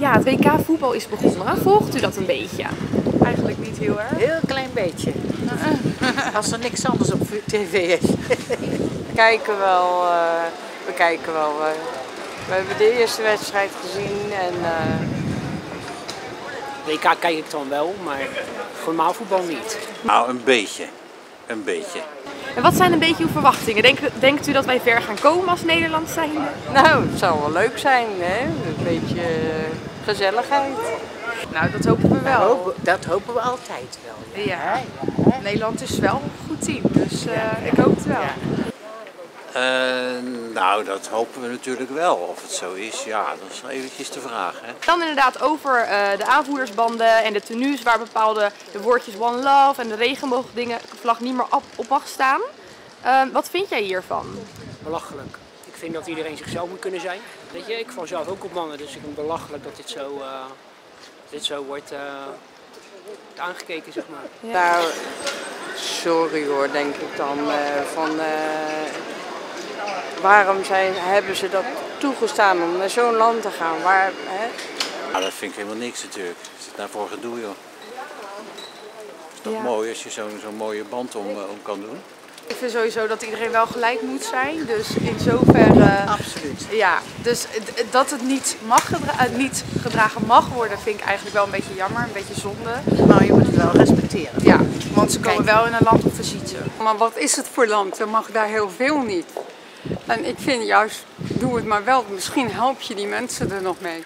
Ja, het WK voetbal is begonnen. Volgt u dat een beetje? Eigenlijk niet heel erg. Heel klein beetje. Als er niks anders op tv is. We kijken wel, eh, we kijken wel. eh. we hebben de eerste wedstrijd gezien en eh, WK kijk ik dan wel, maar formaal voetbal niet. Nou, een beetje. Een beetje. En wat zijn een beetje uw verwachtingen? Denkt, denkt u dat wij ver gaan komen als Nederland zijnde? nou, het zal wel leuk zijn, hè? Een beetje eh, gezelligheid. Nou, dat hopen we Dat wel. hopen, dat hopen we altijd wel. Ja. Nederland is wel een goed team, dus eh, ik hoop het wel. Ja. Eh, nou, dat hopen we natuurlijk wel. Of het zo is, ja, dat is eventjes de vraag. Hè? Dan inderdaad over eh, de aanvoerdersbanden en de tenues waar bepaalde de woordjes One Love en de regenboogdingen vlag niet meer op, op mag staan. Wat vind jij hiervan? Belachelijk. Ik vind dat iedereen zichzelf moet kunnen zijn. Weet je, ik val zelf ook op mannen, dus ik vind het belachelijk dat dit zo, eh, dit zo wordt eh, aangekeken, zeg maar. Nou, sorry hoor, denk ik dan. eh, van, eh, waarom zijn, hebben ze dat toegestaan om naar zo'n land te gaan? Waar, hè? Nou, dat vind ik helemaal niks natuurlijk. Is het nou voor gedoe, joh? is toch Ja. mooi als je zo'n zo'n mooie band om, om kan doen? Ik vind sowieso dat iedereen wel gelijk moet zijn. Dus in zoverre. Absoluut. Ja, dus dat het niet, mag gedra- eh, niet gedragen mag worden, vind ik eigenlijk wel een beetje jammer, een beetje zonde. Maar je moet het wel respecteren. Ja, want ze komen wel in een land op visite. Maar wat is het voor land? Er mag daar heel veel niet. En ik vind juist, doe het maar wel. Misschien help je die mensen er nog mee.